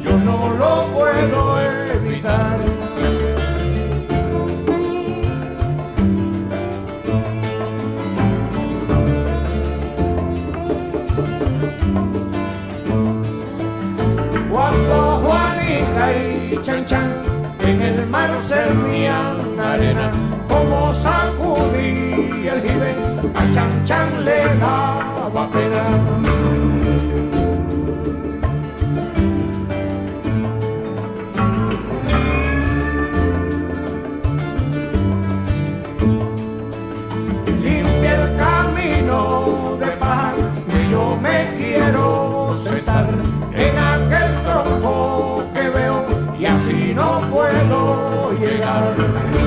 yo no lo puedo evitar. Cuando Juanica y Chan Chan en el mar se servían arena, como sacudí el jibe, a Chan Chan le daba pena. out of the